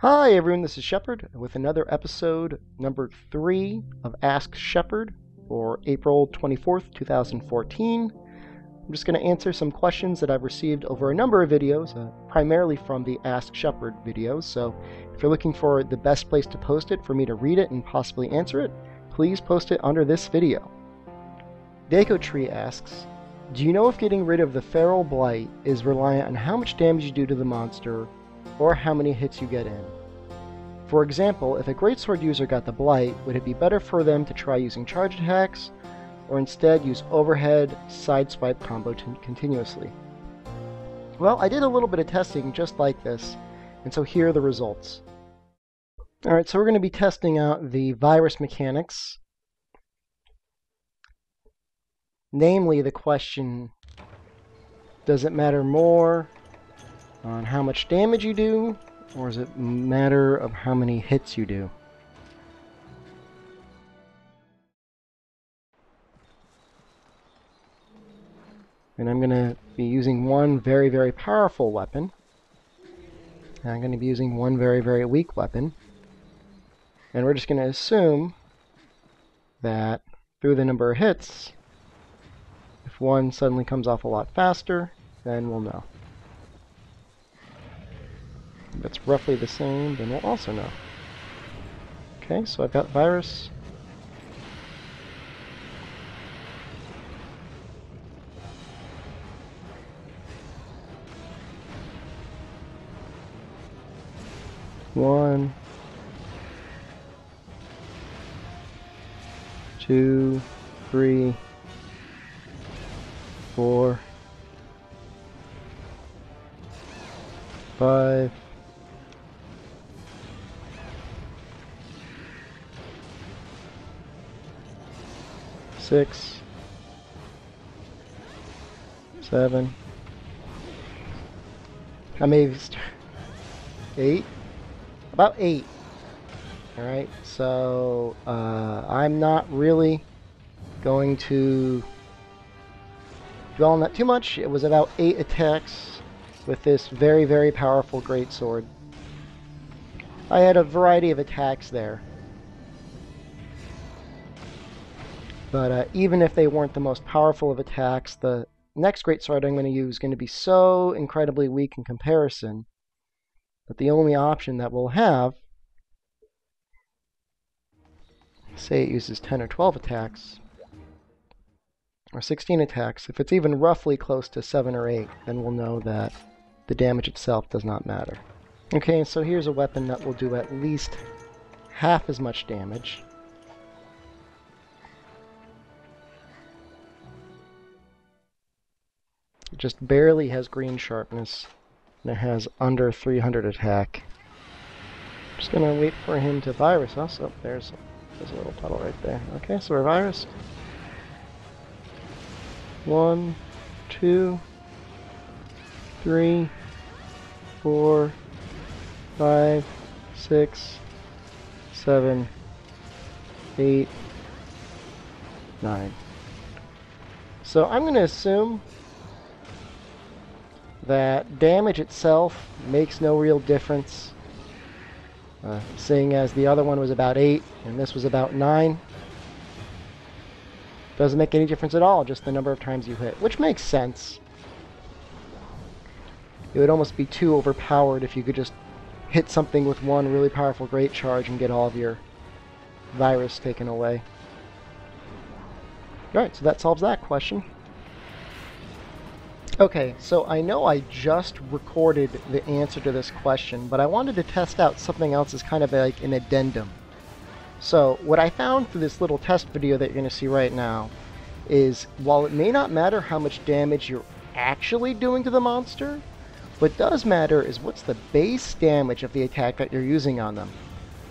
Hi everyone, this is Shepard with another episode number three of Ask Shepard for April 24th, 2014. I'm just going to answer some questions that I've received over a number of videos, uh, primarily from the Ask Shepard videos. So if you're looking for the best place to post it for me to read it and possibly answer it, please post it under this video. Daco Tree asks, do you know if getting rid of the Feral Blight is reliant on how much damage you do to the monster or how many hits you get in? For example, if a Greatsword user got the Blight, would it be better for them to try using charge attacks or instead use overhead sideswipe combo continuously? Well, I did a little bit of testing just like this, and so here are the results. Alright, so we're going to be testing out the virus mechanics Namely, the question does it matter more on how much damage you do, or is it matter of how many hits you do? And I'm going to be using one very, very powerful weapon. And I'm going to be using one very, very weak weapon. And we're just going to assume that through the number of hits, if one suddenly comes off a lot faster, then we'll know. If roughly the same, then we'll also know. Okay, so I've got virus. One, two, three, four, five, six, seven, I may eight, about eight. All right, so uh, I'm not really going to dwell on that too much. It was about 8 attacks with this very, very powerful greatsword. I had a variety of attacks there. But uh, even if they weren't the most powerful of attacks, the next great sword I'm going to use is going to be so incredibly weak in comparison that the only option that we'll have, say it uses 10 or 12 attacks, or 16 attacks, if it's even roughly close to 7 or 8, then we'll know that the damage itself does not matter. Okay, so here's a weapon that will do at least half as much damage. Just barely has green sharpness, and it has under 300 attack. Just gonna wait for him to virus us. Oh, there's, there's a little puddle right there. Okay, so we're virus. One, two, three, four, five, six, seven, eight, nine. So I'm going to assume that damage itself makes no real difference. Uh, seeing as the other one was about 8 and this was about 9. Doesn't make any difference at all, just the number of times you hit, which makes sense. It would almost be too overpowered if you could just hit something with one really powerful great charge and get all of your virus taken away. Alright, so that solves that question. Okay, so I know I just recorded the answer to this question, but I wanted to test out something else as kind of like an addendum. So what I found through this little test video that you're going to see right now is while it may not matter how much damage you're actually doing to the monster, what does matter is what's the base damage of the attack that you're using on them.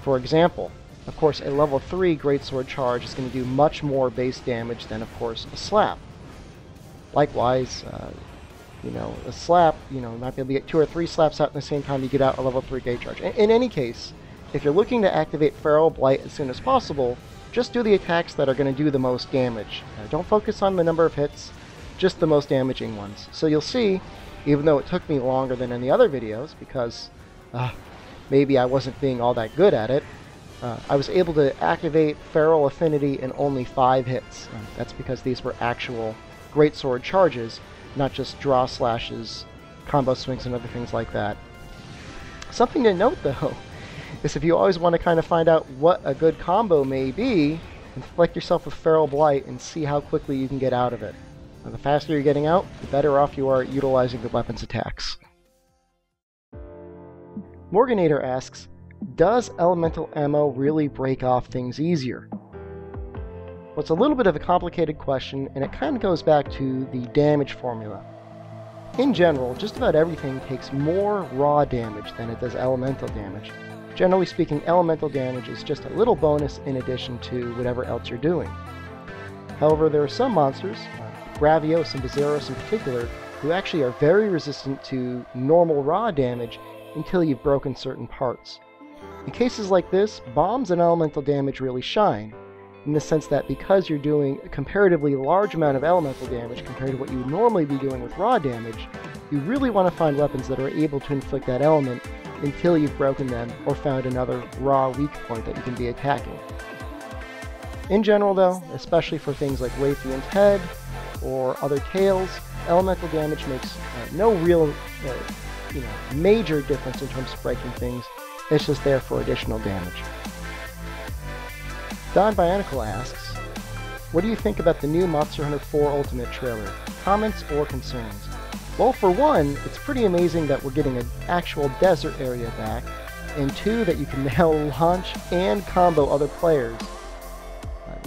For example, of course a level 3 Greatsword Charge is going to do much more base damage than of course a slap. Likewise, uh, you know, a slap, you know, not be able to get two or three slaps out in the same time you get out a level 3 Gate Charge. In, in any case, if you're looking to activate Feral Blight as soon as possible, just do the attacks that are going to do the most damage. Uh, don't focus on the number of hits, just the most damaging ones. So you'll see, even though it took me longer than in the other videos, because uh, maybe I wasn't being all that good at it, uh, I was able to activate Feral Affinity in only 5 hits. Uh, that's because these were actual Greatsword charges, not just draw slashes, combo swings, and other things like that. Something to note, though, is if you always want to kind of find out what a good combo may be, inflict yourself with Feral Blight and see how quickly you can get out of it. The faster you're getting out, the better off you are at utilizing the weapon's attacks. Morganator asks, does elemental ammo really break off things easier? Well, it's a little bit of a complicated question, and it kind of goes back to the damage formula. In general, just about everything takes more raw damage than it does elemental damage. Generally speaking, elemental damage is just a little bonus in addition to whatever else you're doing. However, there are some monsters, uh, Gravios and Basarios in particular, who actually are very resistant to normal raw damage until you've broken certain parts. In cases like this, bombs and elemental damage really shine, in the sense that because you're doing a comparatively large amount of elemental damage compared to what you would normally be doing with raw damage, you really want to find weapons that are able to inflict that element until you've broken them or found another raw weak point that you can be attacking. In general though, especially for things like Rathian's Head or other tails, elemental damage makes uh, no real uh, you know, major difference in terms of breaking things, it's just there for additional damage. Don Bionicle asks, What do you think about the new Monster Hunter 4 Ultimate trailer? Comments or concerns? Well, for one, it's pretty amazing that we're getting an actual desert area back, and two, that you can now launch and combo other players.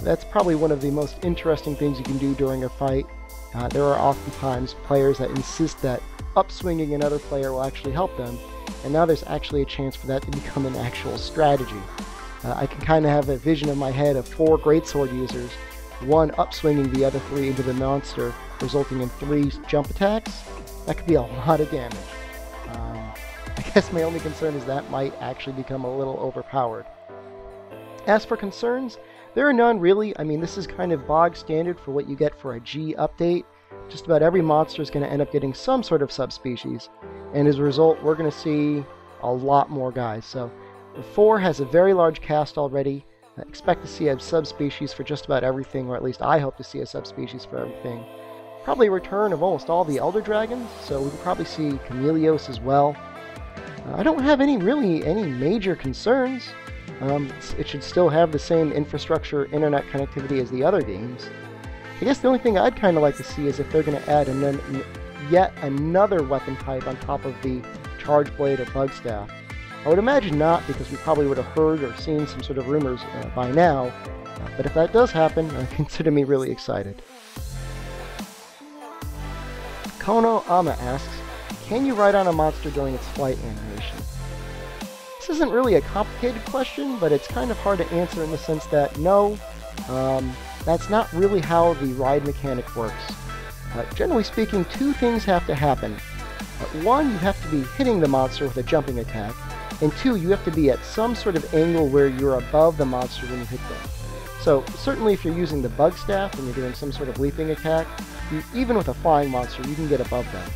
That's probably one of the most interesting things you can do during a fight. Uh, there are oftentimes players that insist that upswinging another player will actually help them, and now there's actually a chance for that to become an actual strategy. Uh, I can kind of have a vision in my head of four greatsword users, one upswinging the other three into the monster, resulting in three jump attacks. That could be a lot of damage. Um, I guess my only concern is that might actually become a little overpowered. As for concerns, there are none really. I mean, this is kind of bog standard for what you get for a G update. Just about every monster is going to end up getting some sort of subspecies, and as a result, we're going to see a lot more guys. So, 4 has a very large cast already. I expect to see a subspecies for just about everything, or at least I hope to see a subspecies for everything. Probably a return of almost all the Elder Dragons, so we can probably see Chameleos as well. Uh, I don't have any really any major concerns. Um, it should still have the same infrastructure, internet connectivity as the other games. I guess the only thing I'd kind of like to see is if they're going to add an, yet another weapon type on top of the Charge Blade or Bug Staff. I would imagine not, because we probably would have heard or seen some sort of rumors uh, by now. But if that does happen, uh, consider me really excited. Kono Ama asks, can you ride on a monster during its flight animation? This isn't really a complicated question, but it's kind of hard to answer in the sense that no, um, that's not really how the ride mechanic works. Uh, generally speaking, two things have to happen. Uh, one, you have to be hitting the monster with a jumping attack, and two, you have to be at some sort of angle where you're above the monster when you hit them. So certainly if you're using the bug staff and you're doing some sort of leaping attack, you, even with a flying monster, you can get above them.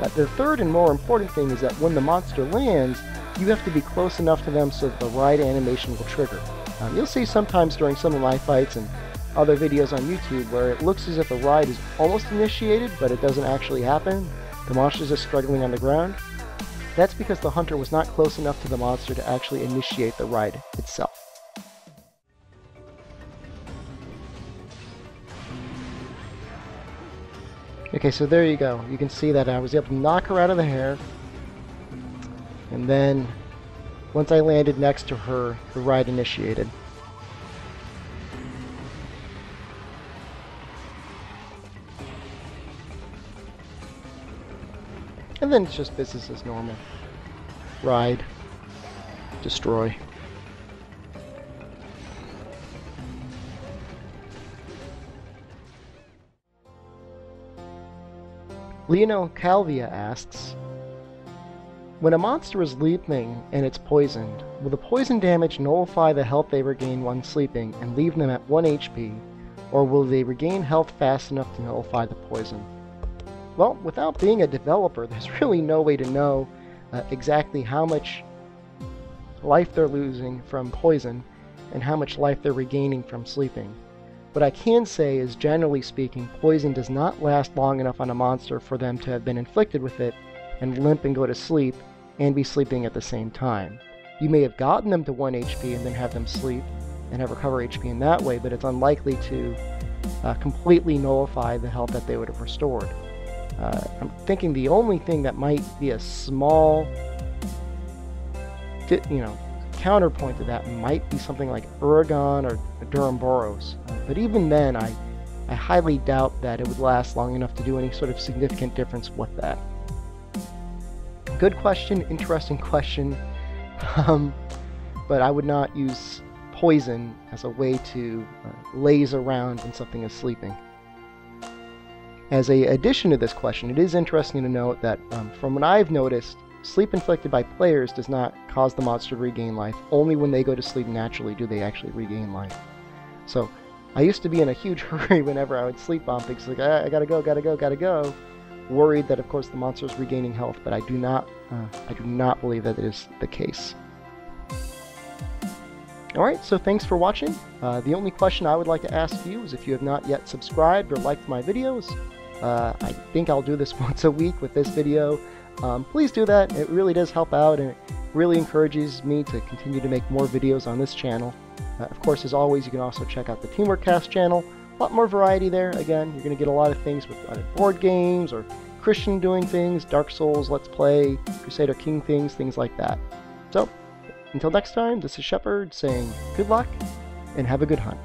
But the third and more important thing is that when the monster lands, you have to be close enough to them so that the ride animation will trigger. Um, you'll see sometimes during some of my fights and other videos on YouTube where it looks as if a ride is almost initiated, but it doesn't actually happen. The monster's are struggling on the ground. That's because the hunter was not close enough to the monster to actually initiate the ride itself. Okay, so there you go. You can see that I was able to knock her out of the hair. And then, once I landed next to her, the ride initiated. And then it's just business as normal. Ride. Destroy. Leono Calvia asks, When a monster is leaping and it's poisoned, will the poison damage nullify the health they regain when sleeping and leave them at 1 HP, or will they regain health fast enough to nullify the poison? Well, without being a developer, there's really no way to know uh, exactly how much life they're losing from poison and how much life they're regaining from sleeping. What I can say is, generally speaking, poison does not last long enough on a monster for them to have been inflicted with it and limp and go to sleep and be sleeping at the same time. You may have gotten them to 1 HP and then have them sleep and have recover HP in that way, but it's unlikely to uh, completely nullify the health that they would have restored. Uh, I'm thinking the only thing that might be a small, you know, counterpoint to that might be something like Uragaan or Duramboros. Uh, but even then, I, I highly doubt that it would last long enough to do any sort of significant difference with that. Good question, interesting question. Um, but I would not use poison as a way to uh, laze around when something is sleeping. As a addition to this question, it is interesting to note that um, from what I've noticed, sleep inflicted by players does not cause the monster to regain life. Only when they go to sleep naturally do they actually regain life. So I used to be in a huge hurry whenever I would sleep bomb things like I, I gotta go, gotta go, gotta go, worried that of course the monster is regaining health, but I do not, uh, I do not believe that it is the case. Alright, so thanks for watching. Uh, the only question I would like to ask you is if you have not yet subscribed or liked my videos, uh, I think I'll do this once a week with this video. Um, please do that. It really does help out and it really encourages me to continue to make more videos on this channel. Uh, of course, as always, you can also check out the Teamwork Cast channel. A lot more variety there. Again, you're going to get a lot of things with uh, board games or Christian doing things, Dark Souls, Let's Play, Crusader King things, things like that. So, until next time, this is Shepard saying good luck and have a good hunt.